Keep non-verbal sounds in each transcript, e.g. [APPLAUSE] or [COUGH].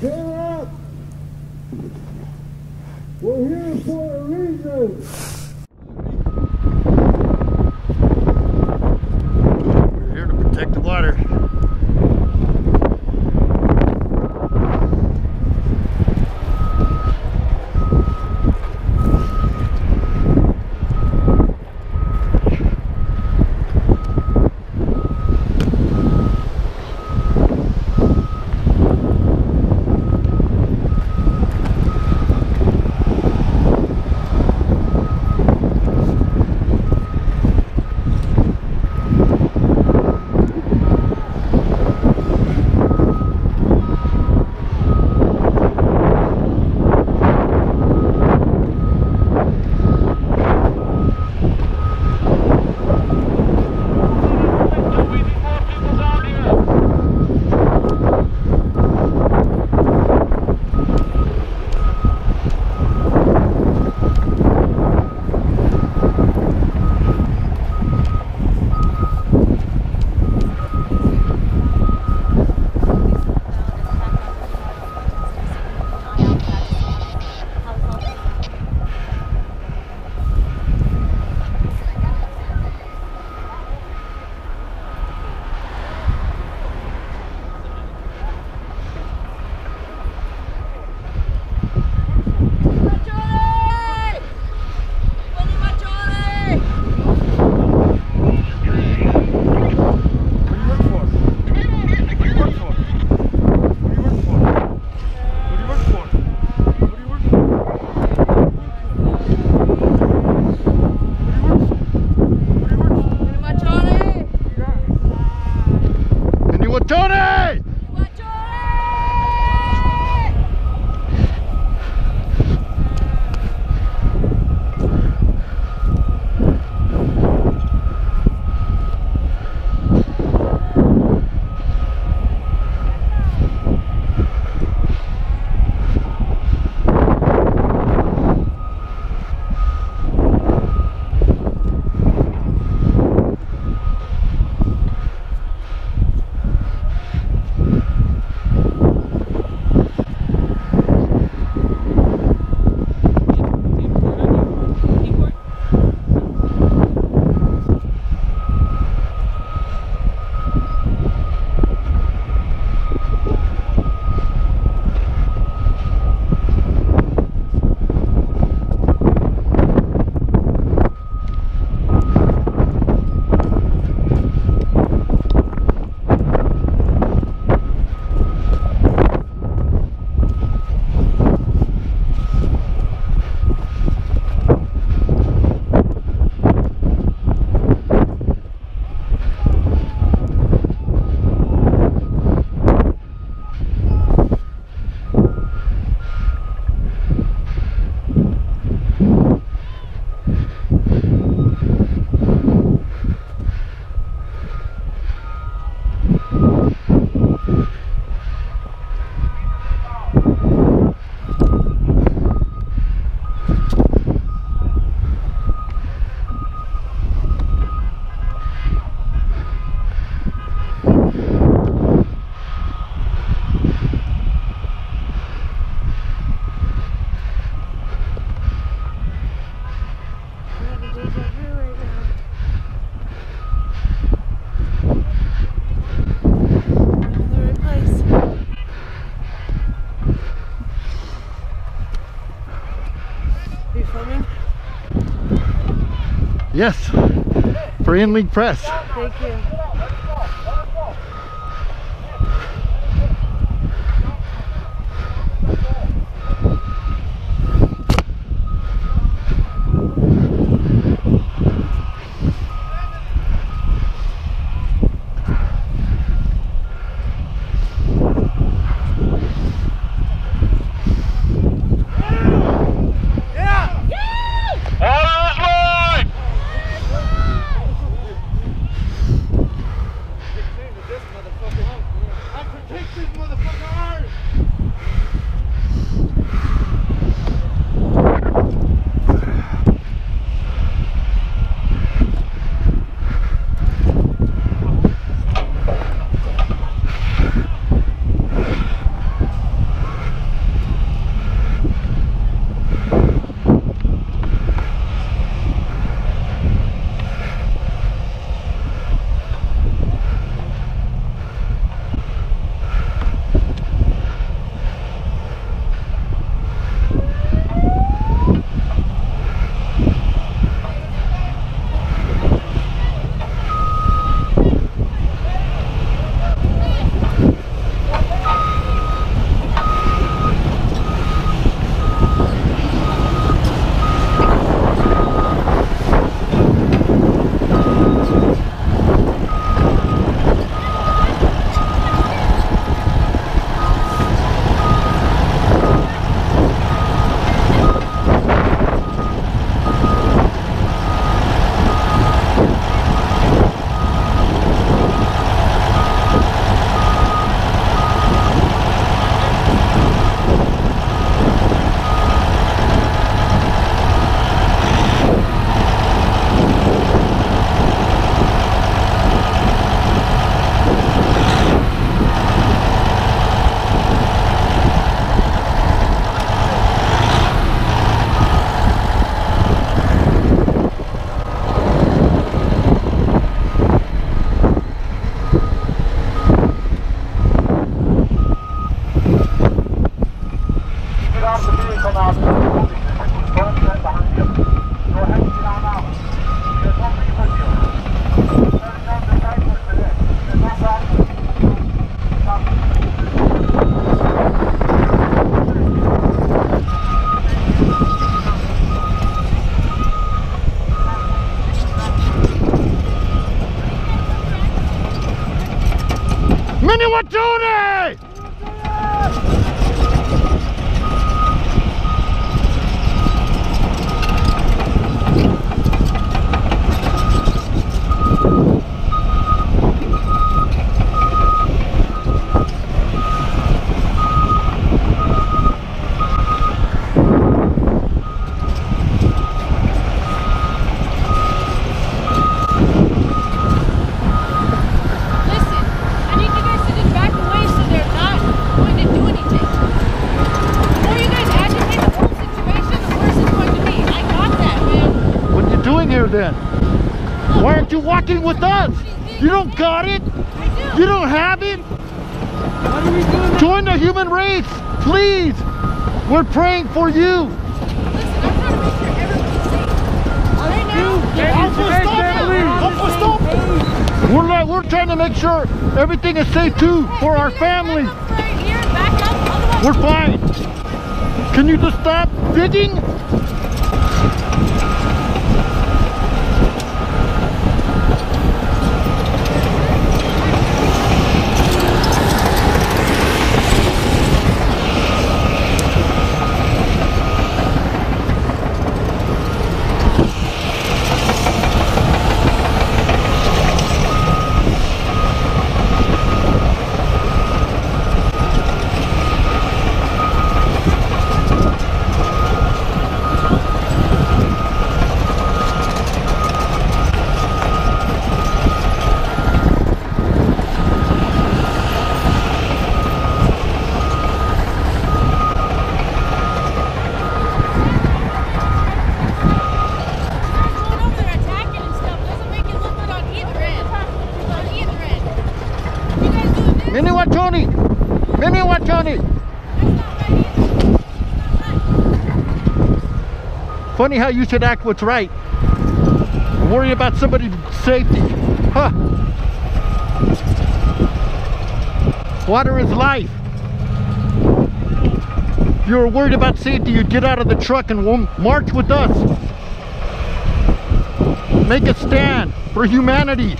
Cheer up! We're here for a reason! We're here to protect the water. Tony! Yes, for inLeague Press. Thank you. With us? You don't got it. You don't have it. Join the human race, please. We're praying for you. We're not, we're trying to make sure everything is safe too for our family. We're fine. Can you just stop digging? going over there attacking and stuff doesn't make it look good on either end. On either end. You guys doing this? Mini what, Tony? Mini what, Tony? That's not right either. That's not Funny how you should act what's right. Worry about somebody's safety. Huh. Water is life. If you're worried about safety, you'd get out of the truck and march with us. Make a stand for humanity.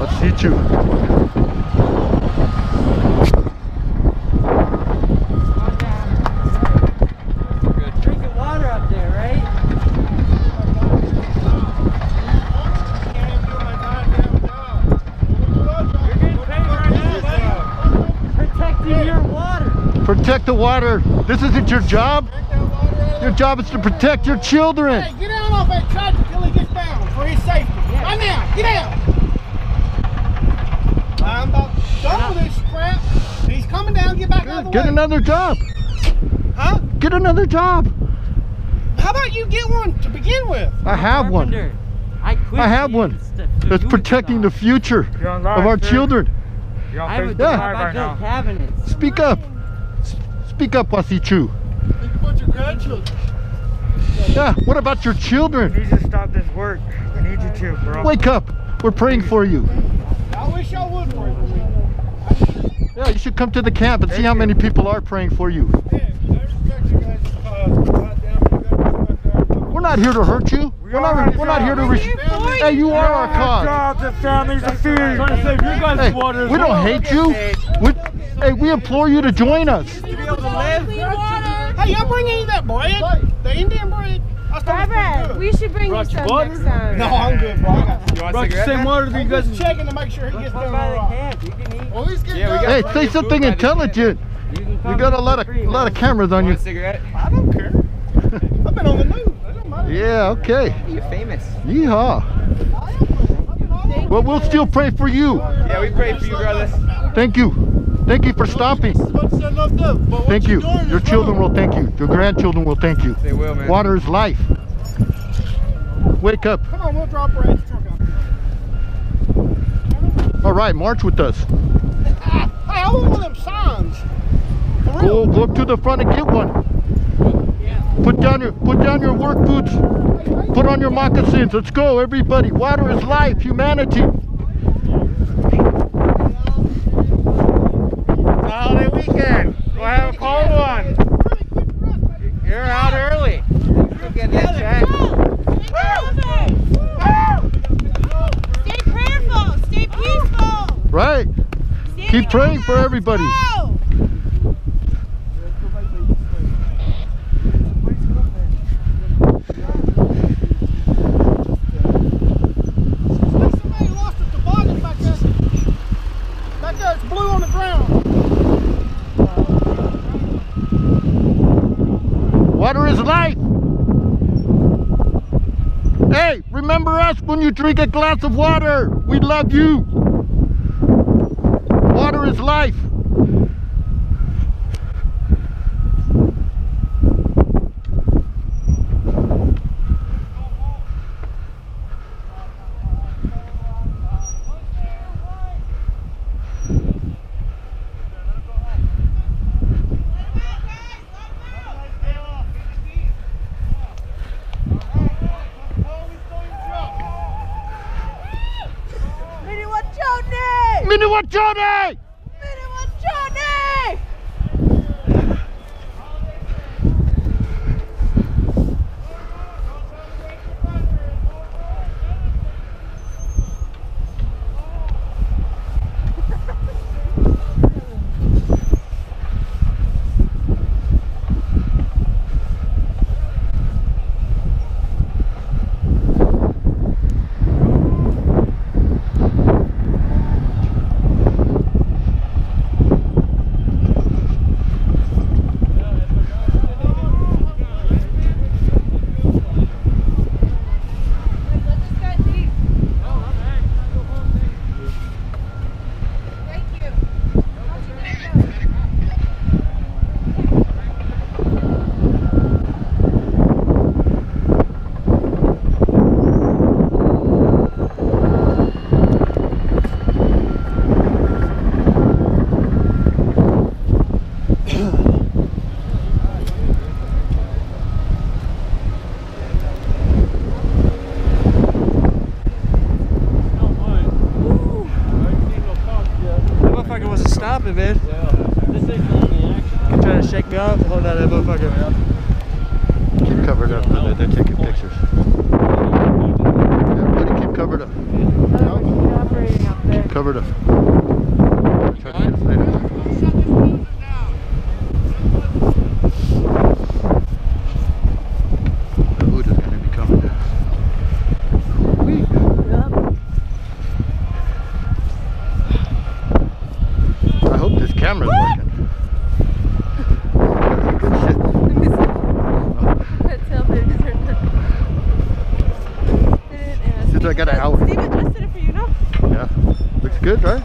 Let's see you. Drinking water up there, right? Protecting your water. Protect the water. This isn't your job. Your job is to protect your children. Hey, get down off that truck until he gets down for his safety. Right now, get down. I'm about done with this crap. He's coming down. Get back out of the Get way. another job. Huh? Get another job. How about you get one to begin with? I have one. I quit. I have one. st- so It's protecting the future You're of our sir. children. You're on I would Facebook do Yeah. About right now. cabinets. Speak up. S- Speak up, Wasichu. Think about your grandchildren. Yeah, what about your You children? need to stop this work. I need you to, bro. Wake up. We're praying for you. I wish y'all would pray for me. Yeah, you should come to the camp and see how many people are praying for you. Yeah, you guys' cause. Goddamn, you gotta respect our We're not here to hurt you. We We're not, we're not here to. job. Res- We're here for hey, you are our Our cause. job, the families of fear. Trying to save your guys' Hey, water. we don't hate you. We, hey, we implore you to join us. Clean water. Hey, y'all bring any of that bread? The Indian bread? I thought it was pretty Barbara, good. We should bring you some next time. No, I'm good, bro. I got You want Brought a the same water I'm just checking to make sure he gets Come down by the right. camp. You can eat. Well, he's getting Yeah, we got Hey, say something food by the camp. intelligent. You can You got a lot of free, a lot of cameras on You you. a cigarette? I don't care. [LAUGHS] I've been on the news. It don't matter. Yeah, okay. You're famous. Yeehaw. Well, we'll still pray for you. Yeah, we pray for you, brothers. Thank you. Thank you for stopping. Thank you. Your children will thank you. Your grandchildren will thank you. They will, man. Water is life. Wake up. Come on, we'll drop her at truck out All right, march with us. there. [LAUGHS] Hey, I want one of them signs. Go, go up to the front and get one. Put down your put down your work boots. Put on your moccasins. Let's go, everybody. Water is life. Humanity. Keep praying for everybody. Water is life. Hey, remember us when you drink a glass of water. We love you. Is life. Mni Wiconi! Minnewachuny! Mni Wiconi! Motherfucker wasn't stopping, man. He trying to shake me off. Hold on, that motherfucker. Keep covered up. They're, they're taking pictures. Everybody keep covered up. operating up. Keep covered up. Try to get us later. The hood is going to be coming. Whee. I hope this camera's working. Good shit. That's how big it is. Since I got an hour. Steve adjusted it for you, no? Yeah. Looks good, right?